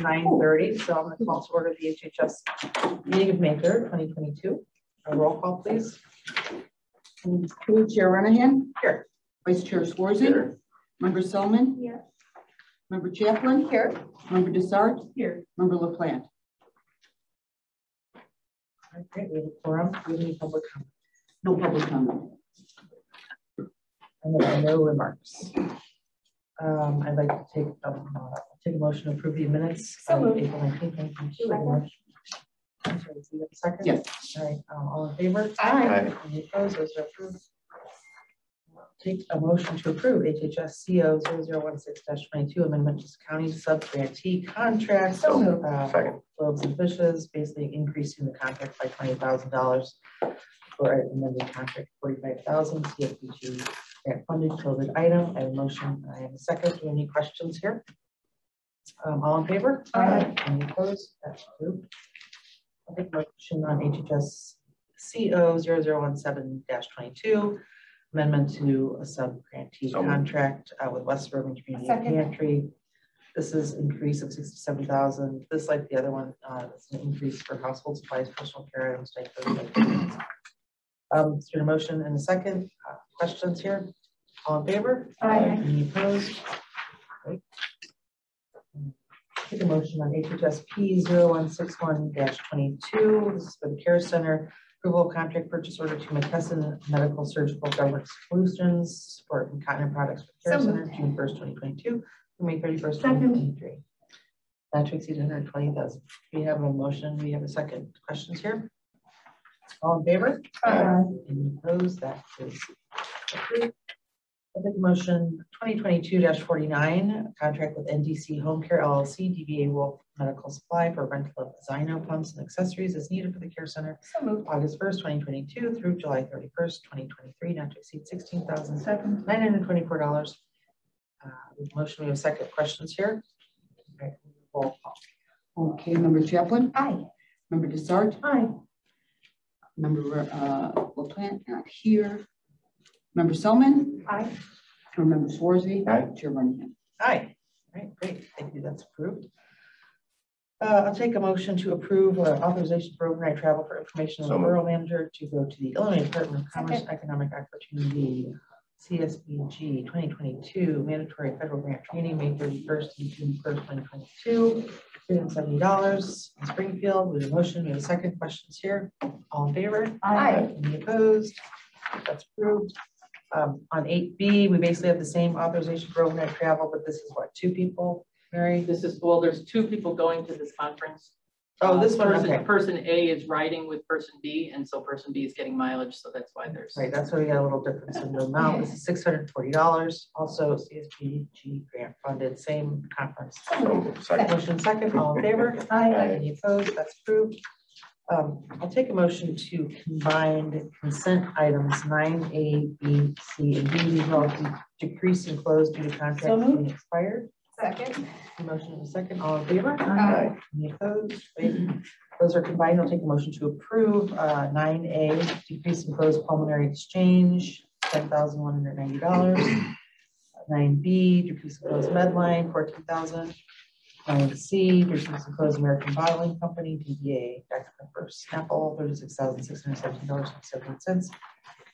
nine thirty, so I'm gonna call to order the HHS meeting of May third, twenty twenty-two. A roll call, please. Who, Chair Renehan? Here. Vice Chair Schwarze? Member Selman? Here. Member Chaplin? Here. Member DeSart? Here. Member LaPlante? All right, Great, we have a forum, do we have any public comment? No public comment. And there are no remarks. Um, I'd like to take, um, uh, take a motion to approve the minutes. So of moved. April nineteenth, twenty twenty-two. I'm sorry, do you a second? Yes. All right, um, all in favor? Aye. Any opposed, those are approved. Take a motion to approve HHS CO 16 twenty-two amendment to county sub grantee contract. So moved. Uh, Second. Loaves and Fishes, basically increasing the contract by twenty thousand dollars for an amended contract, forty-five thousand, CSBG grant funded COVID item. I have a motion, I have a second. Do you have any questions here? Um, all in favor? Aye. Any opposed? That's approved. I'll take motion on HHS CO 17 twenty-two, amendment to a sub grantee So contract uh, with West Suburban Community Second. Pantry. This is increase of sixty-seven thousand. This, like the other one, uh, it's an increase for household supplies, personal care items, diapers. like- Um, is there a motion and a second? Uh, Questions here? All in favor? Aye. Any opposed? Great. Take a motion on HHSP 161 twenty-two. This is for the Care Center. Approval of contract purchase order to McKesson Medical Surgical Government Solutions for incontinent products for Care So Center, moved. June first, twenty twenty-two, through May thirty-first, Second. twenty twenty-three. Not to exceed hundred twenty thousand. We have a motion. We have a second. Questions here? All in favor? Aye. Any opposed? That is approved. I make a motion twenty twenty-two forty-nine, contract with NDC Home Care LLC, DBA Wolf Medical Supply for rental of Zyno pumps and accessories as needed for the care center, So moved. August first, twenty twenty-two through July thirty-first, twenty twenty-three, not to exceed sixteen thousand Second. nine hundred twenty-four dollars. Uh, Motion, we have second questions here. Okay, roll call. Okay, Member Chaplin? Aye. Member DeSart? Aye. Member uh, LaPlante, not here. Member Selman? Aye. Or Member Schwarze? Aye. Chair Renehan? Aye. All right, great. Thank you. That's approved. Uh, I'll take a motion to approve uh, authorization for overnight travel for information So moved. referral manager to go to the Illinois Department of Commerce Second. Economic Opportunity, CSBG twenty twenty-two mandatory federal grant training, May thirty-first to June first, twenty twenty-two. Three hundred seventy dollars in Springfield. We have a motion. We have a second. Questions here? All in favor? Aye. Any opposed? That's approved. Um, on eight B, we basically have the same authorization for overnight travel, but this is what, two people, Mary? This is, well, there's two people going to this conference. Oh, this one, person- okay. Person A is riding with person B, and so person B is getting mileage, so that's why there's. Right, that's why we got a little difference in the amount. This is six hundred and forty dollars, also CSBG grant funded, same conference. Second. Motion second, all in favor? Aye. Any opposed? That's approved. Um, I'll take a motion to combine consent items 9A, B, C, and D, these all decrease and close due to contract so being expired. Second. Motion and a second. All in favor? Aye. Any opposed? Those are combined. I'll take a motion to approve uh, 9A, decrease and close pulmonary exchange, $10,190. 9B, decrease and close Medline, 14000 Plan C, Richardson Close American Bottling Company, DBA Dr. Pepper Snapple, $36,617.17.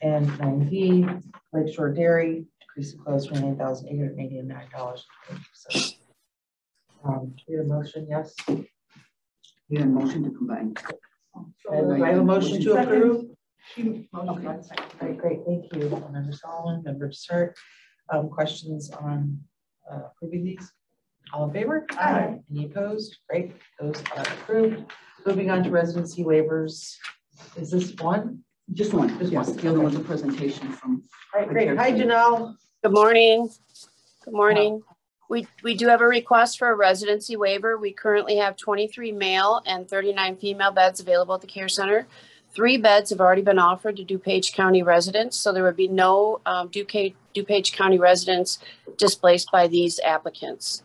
And 9D, Lakeshore Dairy, decrease the close $29,889.22. Um, we have a motion, yes? We have a motion to combine. So I have a motion to approve. Great, okay. All right, great, thank you, Member Solomon, Member to Um, questions on uh, approving these? All in favor? Aye. Any opposed? Great, those are approved. Moving on to residency waivers. Is this one? Just one, Just yes. one, The other okay. one's a presentation from, All right, great. Hi, Janelle. Good morning. Good morning. We, we do have a request for a residency waiver. We currently have 23 male and 39 female beds available at the care center. Three beds have already been offered to DuPage County residents, so there would be no um, DuPage, DuPage County residents displaced by these applicants.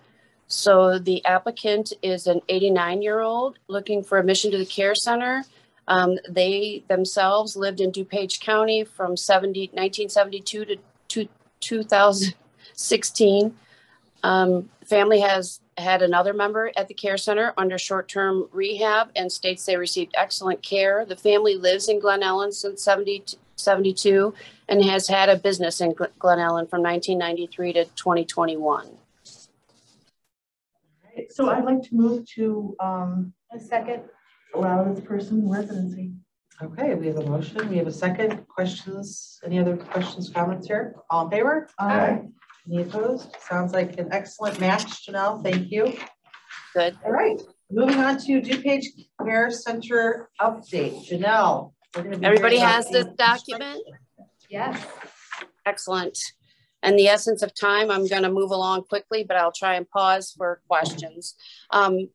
So the applicant is an 89-year-old looking for admission to the care center. Um, They themselves lived in DuPage County from 70, 1972 to two- 2016. Um, Family has had another member at the care center under short-term rehab and states they received excellent care. The family lives in Glen Ellyn since 70 72 and has had a business in Glen Ellyn from 1993 to 2021. Right, So I'd like to move to, um, a second, allow this person residency. Okay, we have a motion, we have a second. Questions, any other questions, comments here? All in favor? Aye. Any opposed? Sounds like an excellent match, Janelle, thank you. Good. All right, moving on to DuPage Care Center update. Janelle. we're gonna be Everybody has this document? Yes. Excellent. In the essence of time, I'm going to move along quickly, but I'll try and pause for questions. Um,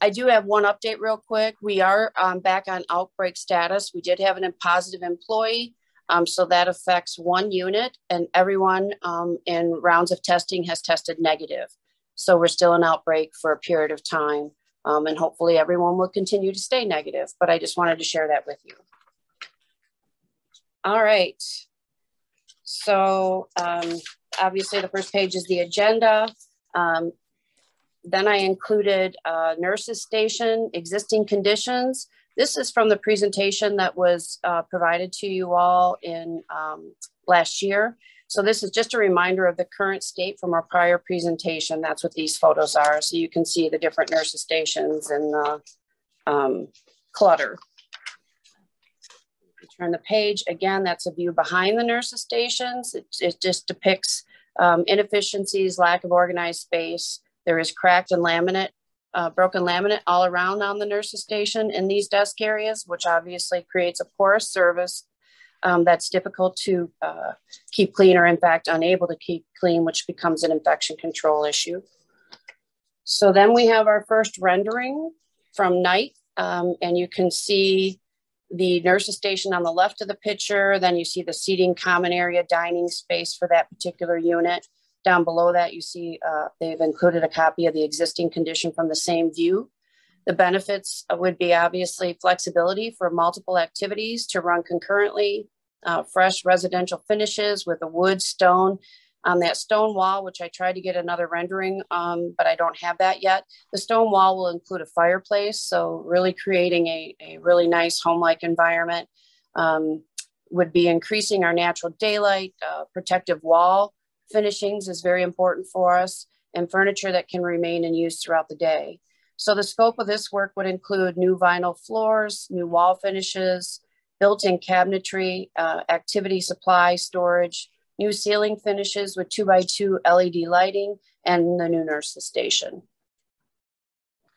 I do have one update real quick. We are um, back on outbreak status. We did have an positive employee. Um, so that affects one unit and everyone um, in rounds of testing has tested negative. So we're still in outbreak for a period of time. Um, and hopefully everyone will continue to stay negative, but I just wanted to share that with you. All right. So um, obviously the first page is the agenda. Um, then I included uh, nurses station, existing conditions. This is from the presentation that was uh, provided to you all in um, last year. So this is just a reminder of the current state from our prior presentation. That's what these photos are. So you can see the different nurses stations and the um, clutter. Turn the page, again, that's a view behind the nurses stations. It, it just depicts um, inefficiencies, lack of organized space. There is cracked and laminate, uh, broken laminate all around on the nurses station in these desk areas, which obviously creates a porous service um, that's difficult to uh, keep clean or in fact unable to keep clean, which becomes an infection control issue. So then we have our first rendering from night um, and you can see the nurses station on the left of the picture. Then you see the seating common area dining space for that particular unit. Down below that, you see uh, they've included a copy of the existing condition from the same view. The benefits would be obviously flexibility for multiple activities to run concurrently, uh, fresh residential finishes with a wood stone on that stone wall, which I tried to get another rendering, um, but I don't have that yet. The stone wall will include a fireplace, so really creating a, a really nice home-like environment. Um, would be increasing our natural daylight, uh, protective wall finishings is very important for us, and furniture that can remain in use throughout the day. So the scope of this work would include new vinyl floors, new wall finishes, built-in cabinetry, uh, activity supply storage, new ceiling finishes with two by two LED lighting, and the new nurses station.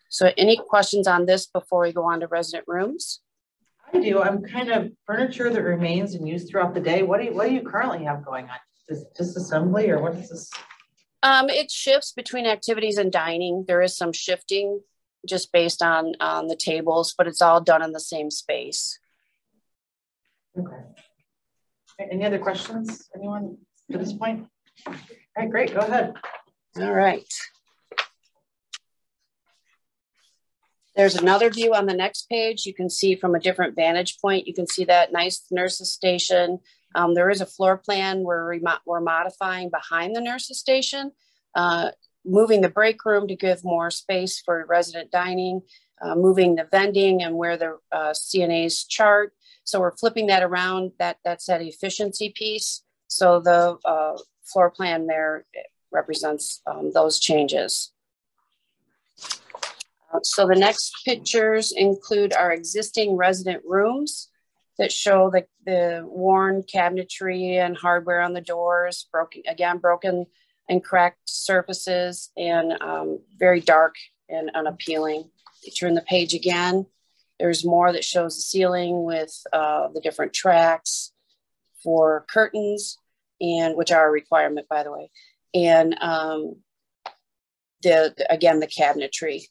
So any questions on this before we go on to resident rooms? I do, I'm kind of furniture that remains in use throughout the day. What do you, what do you currently have going on? Is disassembly or what is this? Um, it shifts between activities and dining. There is some shifting just based on, on the tables, but it's all done in the same space. Okay. Any other questions? Anyone to this point? All right, great, go ahead. All right. There's another view on the next page. You can see from a different vantage point. You can see that nice nurses station. Um, there is a floor plan where we mo we're modifying behind the nurses station, uh, moving the break room to give more space for resident dining, uh, moving the vending and where the uh, CNAs chart. So we're flipping that around. That that's that efficiency piece. So the uh, floor plan there represents um, those changes. Uh, so the next pictures include our existing resident rooms that show the, the worn cabinetry and hardware on the doors, broken again, broken and cracked surfaces and um, very dark and unappealing. You turn the page again, there's more that shows the ceiling with uh, the different tracks for curtains and which are a requirement by the way. And um, the, again, the cabinetry.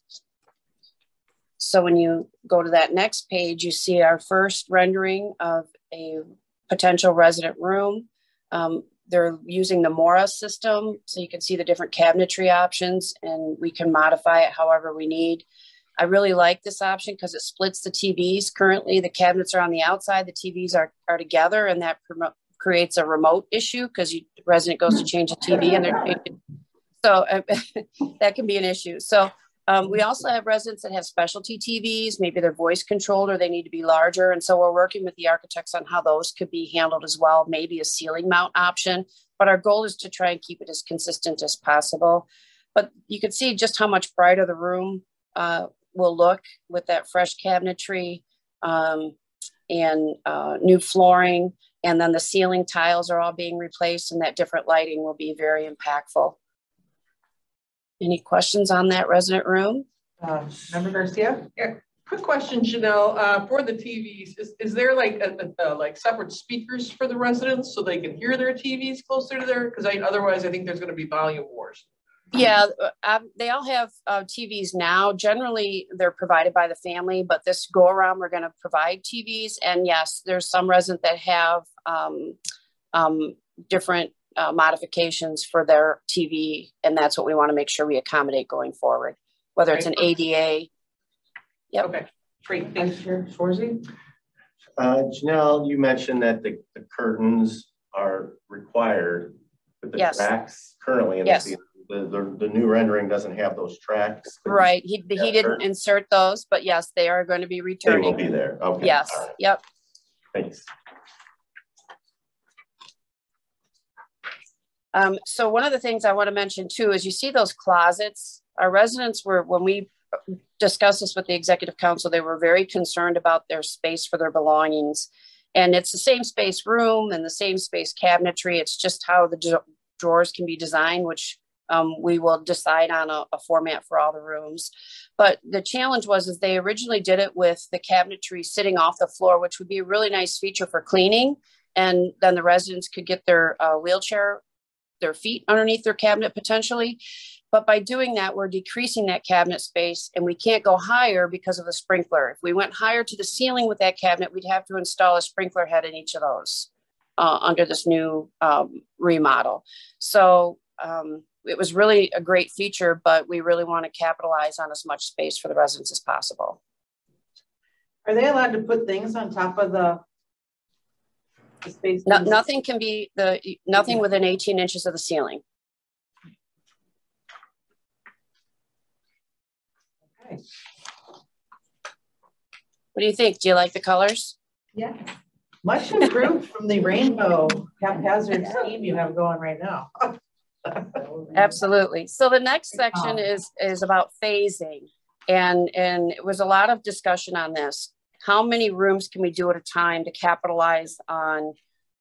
So when you go to that next page, you see our first rendering of a potential resident room. Um, they're using the Mora system, so you can see the different cabinetry options and we can modify it however we need. I really like this option because it splits the TVs. Currently, the cabinets are on the outside, the TVs are, are together, and that creates a remote issue because the resident goes to change the TV and they're So uh, that can be an issue. So um, we also have residents that have specialty TVs, maybe they're voice controlled or they need to be larger. And so we're working with the architects on how those could be handled as well, maybe a ceiling mount option. But our goal is to try and keep it as consistent as possible. But you can see just how much brighter the room uh, will look with that fresh cabinetry um, and uh, new flooring. And then the ceiling tiles are all being replaced and that different lighting will be very impactful. Any questions on that resident room? Uh, Member Garcia? Quick question, Janelle, uh, for the TVs, is, is there like, a, a, like separate speakers for the residents so they can hear their TVs closer to their, because I, otherwise I think there's gonna be volume wars. Yeah, um, they all have uh, TVs now. Generally, they're provided by the family, but this go around, we're going to provide TVs. And yes, there's some residents that have um, um, different uh, modifications for their TV, and that's what we want to make sure we accommodate going forward, whether it's an ADA. Yep. Okay, great, Vice thanks. Chair Schwarze? Uh, Janelle, you mentioned that the, the curtains are required, but the Yes. tracks currently in Yes. the, the, the new rendering doesn't have those tracks. Right. He, he didn't insert those, but yes, they are going to be returning. They will be there, okay. Yes. right, Yep. Thanks. Um, so one of the things I want to mention too is you see those closets. Our residents were when we discussed this with the executive council, they were very concerned about their space for their belongings. And it's the same space room and the same space cabinetry. It's just how the drawers can be designed, which um, we will decide on a, a format for all the rooms. But the challenge was is they originally did it with the cabinetry sitting off the floor, which would be a really nice feature for cleaning. And then the residents could get their uh, wheelchair their feet underneath their cabinet potentially. But by doing that, we're decreasing that cabinet space and we can't go higher because of the sprinkler. If we went higher to the ceiling with that cabinet, we'd have to install a sprinkler head in each of those uh, under this new um, remodel. So um, it was really a great feature, but we really want to capitalize on as much space for the residents as possible. Are they allowed to put things on top of the the space? No, nothing can be the nothing within 18 inches of the ceiling. Okay. What do you think? Do you like the colors? Yeah. Much improved from the rainbow haphazard scheme you have going right now. Absolutely. So the next section is is about phasing. And and it was a lot of discussion on this. How many rooms can we do at a time to capitalize on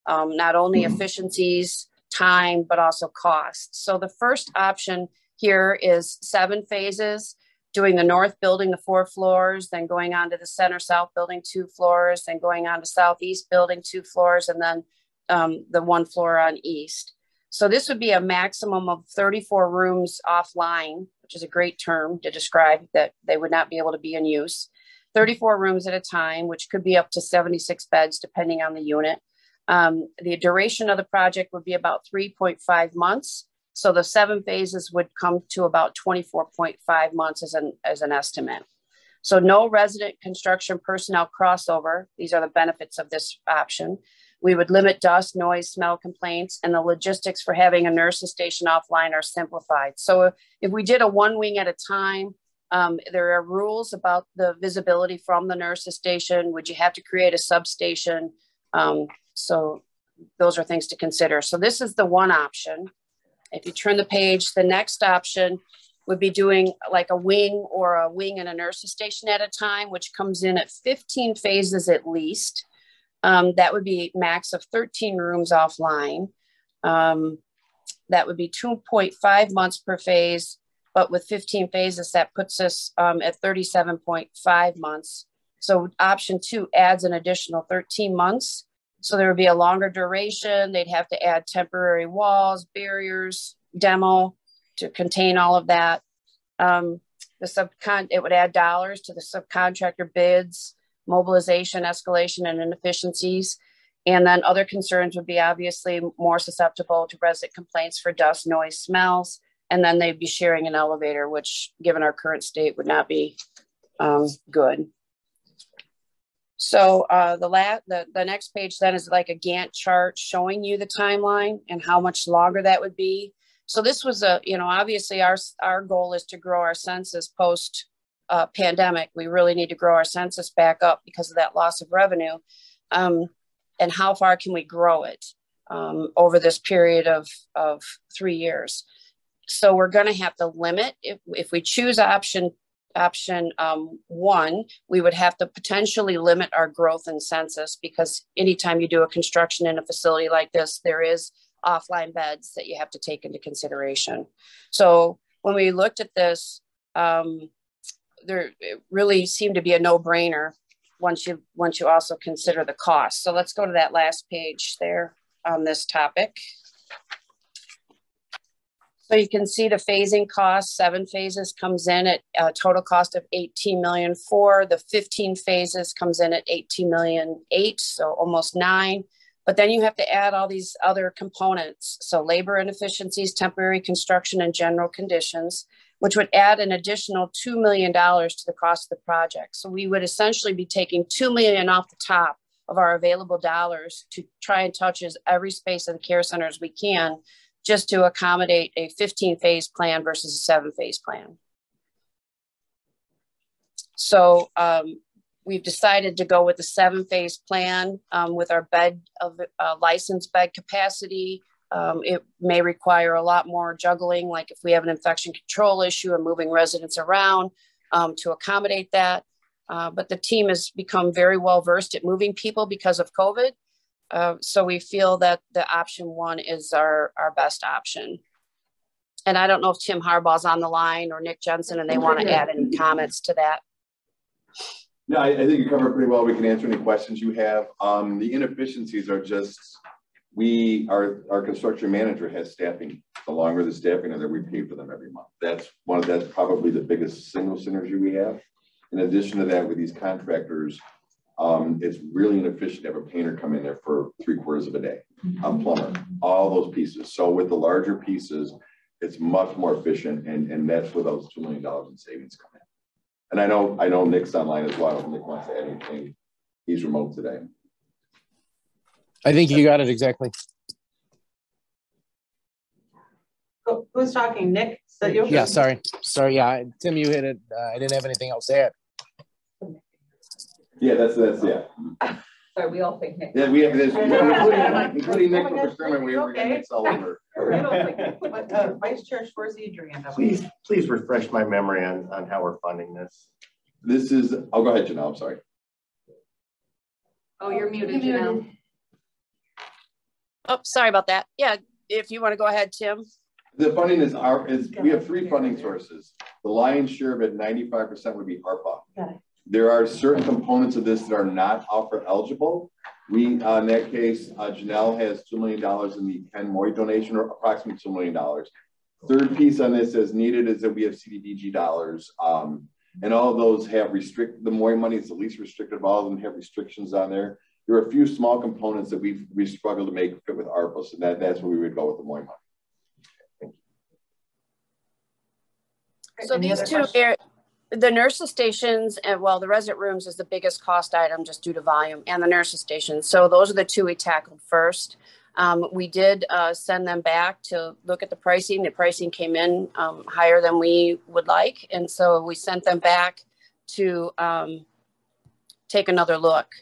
um, not only efficiencies, time, but also cost? So the first option here is seven phases, doing the north building, the four floors, then going on to the center south building, two floors, then going on to southeast building, two floors, and then um, the one floor on east. So this would be a maximum of 34 rooms offline, which is a great term to describe that they would not be able to be in use. 34 rooms at a time, which could be up to 76 beds depending on the unit. Um, the duration of the project would be about 3.5 months. So the seven phases would come to about 24.5 months as an, as an estimate. So no resident construction personnel crossover. These are the benefits of this option. We would limit dust, noise, smell complaints, and the logistics for having a nurse's station offline are simplified. So if we did a one wing at a time, um, there are rules about the visibility from the nurse's station. Would you have to create a substation? Um, so those are things to consider. So this is the one option. If you turn the page, the next option would be doing like a wing or a wing and a nurse's station at a time, which comes in at 15 phases at least. Um, that would be max of 13 rooms offline. Um, that would be 2.5 months per phase, but with 15 phases, that puts us um, at 37.5 months. So option two adds an additional 13 months. So there would be a longer duration. They'd have to add temporary walls, barriers, demo to contain all of that. Um, the subcon it would add dollars to the subcontractor bids, mobilization, escalation, and inefficiencies. And then other concerns would be obviously more susceptible to resident complaints for dust, noise, smells. And then they'd be sharing an elevator, which given our current state would not be um, good. So uh, the, la- the the next page then is like a Gantt chart showing you the timeline and how much longer that would be. So this was a, you know, obviously our, our goal is to grow our census post uh, pandemic. We really need to grow our census back up because of that loss of revenue. Um, and how far can we grow it um, over this period of, of three years? So we're going to have to limit if, if we choose option option um, one, we would have to potentially limit our growth in census because anytime you do a construction in a facility like this, there is offline beds that you have to take into consideration. So when we looked at this, um, there really seemed to be a no-brainer once you once you also consider the cost. So let's go to that last page there on this topic. So you can see the phasing cost, seven phases comes in at a total cost of 18 million four. The 15 phases comes in at 18 million eight, so almost nine. But then you have to add all these other components. So labor inefficiencies, temporary construction and general conditions, which would add an additional $2 million to the cost of the project. So we would essentially be taking 2 million off the top of our available dollars to try and touch as every space of the care center as we can just to accommodate a 15 phase plan versus a seven phase plan. So um, we've decided to go with the seven phase plan um, with our bed of uh, licensed bed capacity. Um, it may require a lot more juggling, like if we have an infection control issue and moving residents around um, to accommodate that. Uh, but the team has become very well versed at moving people because of COVID. Uh, so we feel that the option one is our, our best option. And I don't know if Tim Harbaugh's on the line or Nick Jensen and they want to add any comments to that. No, I, I, think you covered pretty well. We can answer any questions you have. Um, the inefficiencies are just, we, our, our construction manager has staffing. The longer the staffing are there, we pay for them every month. That's one of, that's probably the biggest single synergy we have. In addition to that, with these contractors, um, it's really inefficient to have a painter come in there for three quarters of a day, a plumber, all those pieces. So with the larger pieces, it's much more efficient, and, and that's where those $2 million in savings come in. And I know, I know Nick's online as well. Nick wants to add anything. He's remote today. I think you got it exactly. Who's talking? Nick? Is that you? Yeah, sorry. Sorry. Yeah, Tim, you hit it. Uh, I didn't have anything else to add. Yeah, that's that's yeah. Sorry, we all think Nick. Yeah, we have this, including, including Nick from Sherman, we have Nick's all over. But, uh, Vice Chair Schwarze, your hand up. Please, please refresh my memory on, on how we're funding this. This is, oh, go ahead, Janelle, I'm sorry. Oh, you're muted, Janelle. Oh, sorry about that. Yeah, if you want to go ahead, Tim. The funding is our, is, we have three funding sources. The lion's share of it, 95% would be ARPA. Got it. There are certain components of this that are not ARPA eligible. We, uh, in that case, uh, Janelle has $2 million in the Ken Moy donation, or approximately $2 million. Third piece on this as needed is that we have CDBG dollars. Um, and all of those have restrict, the Moy money is the least restricted of all of them have restrictions on there. There are a few small components that we've we struggle to make fit with ARPA, so that, that's where we would go with the Moy money. So Any these two, the nurses stations and well the resident rooms is the biggest cost item just due to volume and the nurses stations. So those are the two we tackled first. Um, we did uh, send them back to look at the pricing. The pricing came in um, higher than we would like. And so we sent them back to um, take another look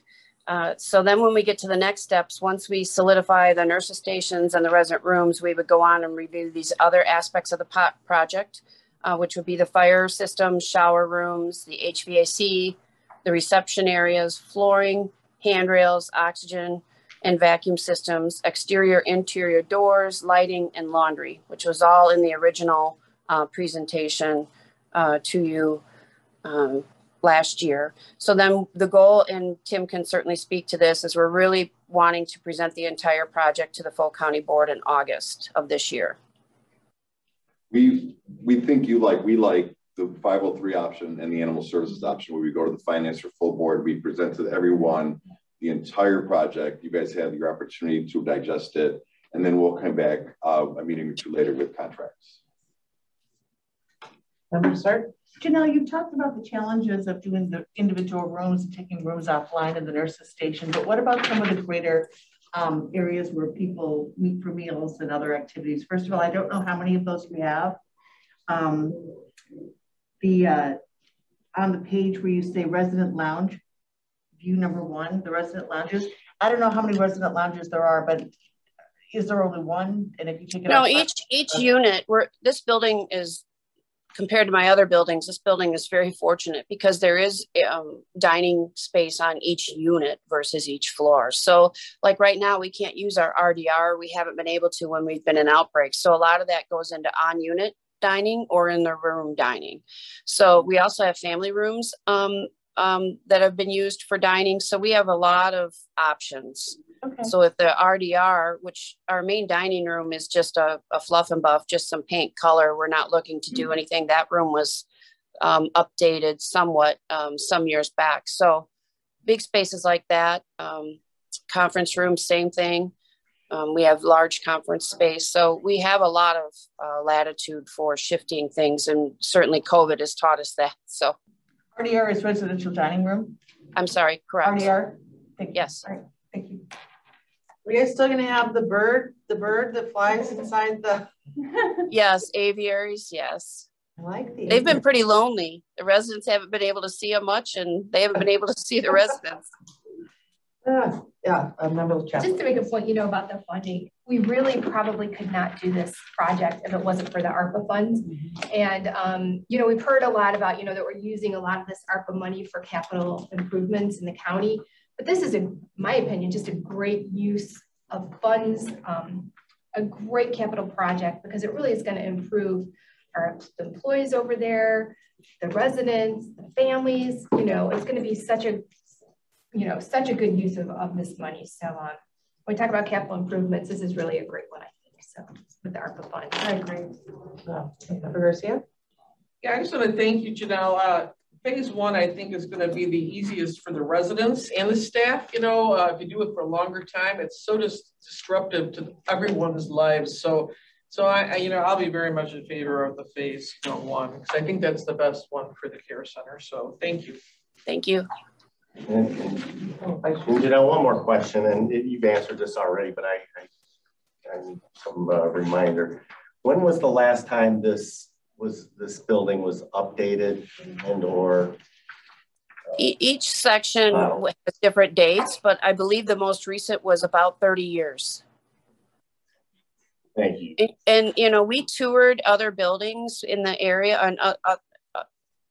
uh, so then when we get to the next steps once we solidify the nurses stations and the resident rooms we would go on and review these other aspects of the project uh, which would be the fire system, shower rooms, the HVAC, the reception areas, flooring, handrails, oxygen and vacuum systems, exterior, interior doors, lighting, and laundry, which was all in the original uh, presentation uh, to you um, last year. So then the goal, and Tim can certainly speak to this, is we're really wanting to present the entire project to the full county board in August of this year. We we think you like we like the 503 option and the animal services option where we go to the finance or full board we present to everyone the entire project. You guys have your opportunity to digest it and then we'll come back uh, a meeting or two later with contracts. Member start Janelle, you've talked about the challenges of doing the individual rooms and taking rooms offline in the nurses station, but what about some of the greater um, areas where people meet for meals and other activities. First of all, I don't know how many of those you have. Um, the, uh, on the page where you say resident lounge, view number one, the resident lounges. I don't know how many resident lounges there are, but is there only one? And if you take it No, each, each unit, where this building is, compared to my other buildings, this building is very fortunate because there is um, dining space on each unit versus each floor. So like right now, we can't use our RDR. We haven't been able to when we've been in outbreaks. So a lot of that goes into on-unit dining or in the room dining. So we also have family rooms um, um, that have been used for dining. So we have a lot of options. Okay. So if the RDR, which our main dining room is just a, a fluff and buff, just some paint color, we're not looking to do anything. That room was um, updated somewhat um, some years back. So big spaces like that. Um, conference room, same thing. Um, we have large conference space. So we have a lot of uh, latitude for shifting things. And certainly COVID has taught us that. So RDR is residential dining room? I'm sorry, correct. RDR? Thank you. Yes. All right, thank you. Are you still gonna have the bird, the bird that flies inside the? Yes, aviaries, yes. I like the. They've been pretty lonely. The residents haven't been able to see them much and they haven't been able to see the residents. Yeah, yeah, I remember the chapter. Just to make a point, you know, about the funding, we really probably could not do this project if it wasn't for the ARPA funds. And, um, you know, we've heard a lot about, you know, that we're using a lot of this ARPA money for capital improvements in the county. But this is, in my opinion, just a great use of funds, um, a great capital project because it really is going to improve our employees over there, the residents, the families, you know, it's going to be such a you know, such a good use of, of this money. So um, when we talk about capital improvements, this is really a great one, I think. So with the ARPA funds. I agree. Yeah, Member Garcia? Yeah, I just want to thank you, Janelle. Uh, phase one, I think, is going to be the easiest for the residents and the staff. You know, uh, if you do it for a longer time, it's so just disruptive to everyone's lives. So, so I, I, you know, I'll be very much in favor of the phase you know, one because I think that's the best one for the care center. So, thank you. Thank you. And, and, and, you know, one more question, and it, you've answered this already, but I, I, I need some uh, reminder. When was the last time this was this building was updated and or? E each section Wow. has different dates, but I believe the most recent was about 30 years. Thank you. And, and, you know, we toured other buildings in the area and uh, uh, uh,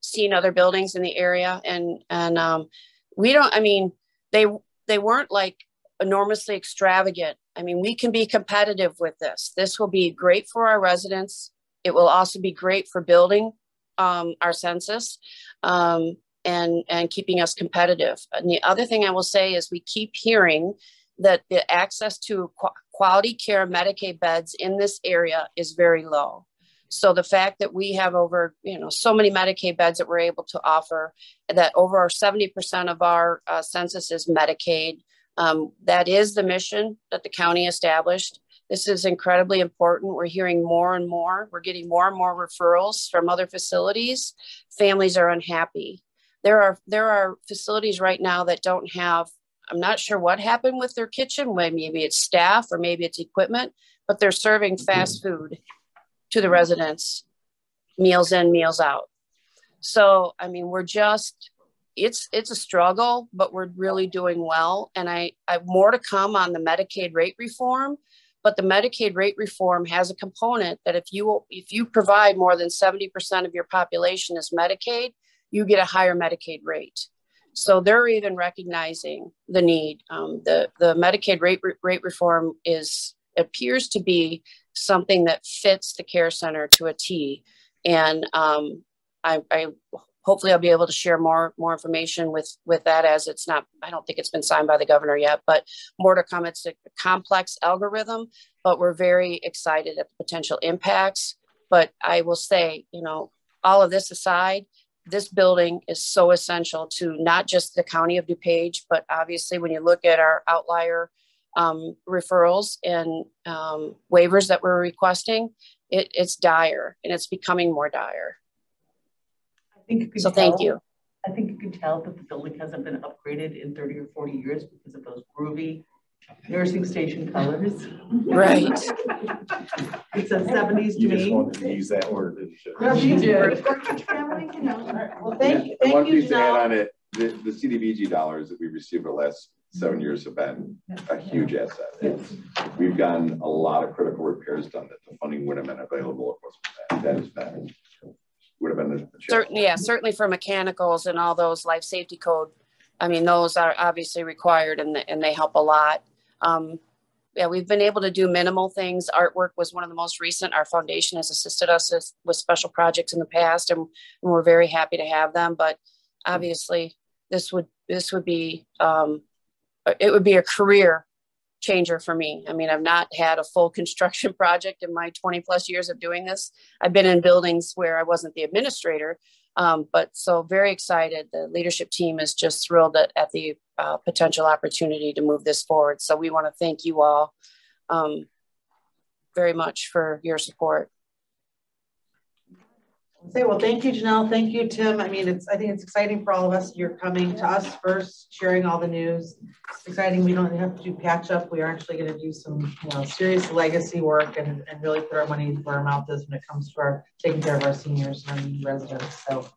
seen other buildings in the area, and and um, we don't. I mean, they they weren't like enormously extravagant. I mean, we can be competitive with this. This will be great for our residents. It will also be great for building um, our census um, and and keeping us competitive. And the other thing I will say is we keep hearing that the access to qu- quality care Medicaid beds in this area is very low. So the fact that we have over, you know, so many Medicaid beds that we're able to offer, that over 70% of our uh, census is Medicaid, um, that is the mission that the county established. This is incredibly important. We're hearing more and more. We're getting more and more referrals from other facilities. Families are unhappy. There are there are facilities right now that don't have I'm not sure what happened with their kitchen. Maybe it's staff or maybe it's equipment, but they're serving mm-hmm. fast food to the residents, meals in, meals out. So, I mean, we're just, it's it's a struggle, but we're really doing well. And I, I more to come on the Medicaid rate reform, but the Medicaid rate reform has a component that if you if you provide more than 70% of your population as Medicaid, you get a higher Medicaid rate. So they're even recognizing the need. Um, the the Medicaid rate rate reform is appears to be something that fits the care center to a T, and um, I, I hopefully I'll be able to share more more information with with that as it's not. I don't think it's been signed by the governor yet, but more to come. It's a complex algorithm, but we're very excited at the potential impacts. But I will say, you know, all of this aside, this building is so essential to not just the county of DuPage, but obviously when you look at our outlier um, referrals and um, waivers that we're requesting, it, it's dire and it's becoming more dire. I think you can So thank you. I think you can tell that the building hasn't been upgraded in 30 or 40 years because of those groovy nursing station colors. Right. It's a seventies to You just me. wanted to use that word, didn't you? No, she did. Family, you know. Well, thank, And thank One you, piece to add on it, the, the CDBG dollars that we received the last seven years have been a huge asset. It's- We've gotten a lot of critical repairs done that the funding would have been available. if it wasn't that. That has been, would have been the. the. Certainly, yeah, certainly for mechanicals and all those life safety code. I mean, those are obviously required and, and they help a lot. Um, yeah, we've been able to do minimal things. Artwork was one of the most recent. Our foundation has assisted us with- with special projects in the past and, and we're very happy to have them. But obviously, this would, this would be, um, it would be a career changer for me. I mean, I've not had a full construction project in my 20 plus years of doing this. I've been in buildings where I wasn't the administrator, um, but so very excited. The leadership team is just thrilled at, at the uh, potential opportunity to move this forward. So we want to thank you all um, very much for your support. Say, well, thank you, Janelle. Thank you, Tim. I mean, it's, I think it's exciting for all of us. You're coming to us first, sharing all the news. It's exciting. We don't have to do patch up. We are actually going to do some, you know, serious legacy work and, and really put our money where our mouth is when it comes to our taking care of our seniors and residents. So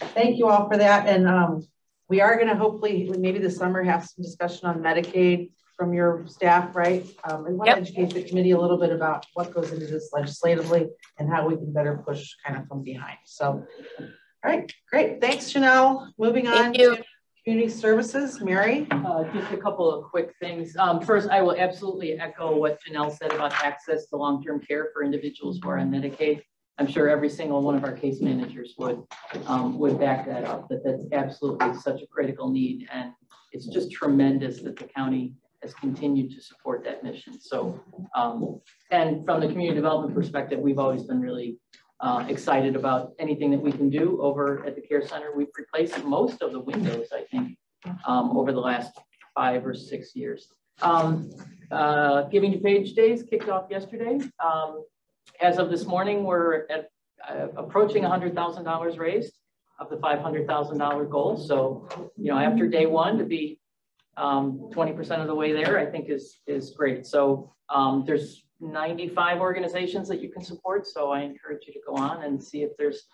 thank you all for that. And um, we are going to hopefully, maybe this summer, have some discussion on Medicaid from your staff, right? Um, we want to educate the committee a little bit about what goes into this legislatively and how we can better push kind of from behind. So, all right, great. Thanks, Janelle. Moving on Thank you. to community services, Mary. Uh, just a couple of quick things. Um, first, I will absolutely echo what Janelle said about access to long-term care for individuals who are on Medicaid. I'm sure every single one of our case managers would, um, would back that up, that that's absolutely such a critical need. And it's just tremendous that the county has continued to support that mission. So, um, and from the community development perspective, we've always been really uh, excited about anything that we can do over at the care center. We've replaced most of the windows, I think, um, over the last five or six years. Um, uh, Giving DuPage Days kicked off yesterday. Um, as of this morning, we're at uh, approaching $100,000 raised of the $500,000 goal. So, you know, after day one to be um, 20% of the way there, I think is, is great. So um, there's 95 organizations that you can support. So I encourage you to go on and see if there's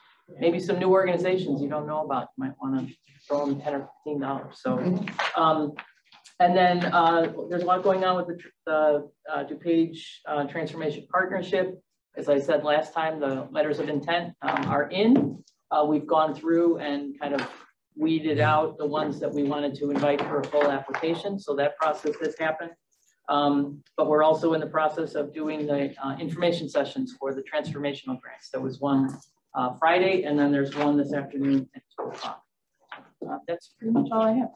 maybe some new organizations you don't know about. You might want to throw them 10 or $15. So, um, and then uh, there's a lot going on with the, the uh, DuPage uh, Transformation Partnership. As I said last time, the letters of intent um, are in. Uh, we've gone through and kind of weeded out the ones that we wanted to invite for a full application. So that process has happened. Um, but we're also in the process of doing the uh, information sessions for the transformational grants. There was one uh, Friday, and then there's one this afternoon at two o'clock. Uh, that's pretty much all I have.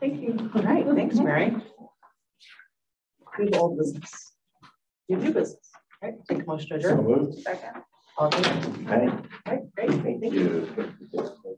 Thank you. All right, thanks, Mary. Good old business. Your new business, All right? Take a motion to So adjourn. moved. Second. All in favor? Aye. All right, great, great, thank you. You.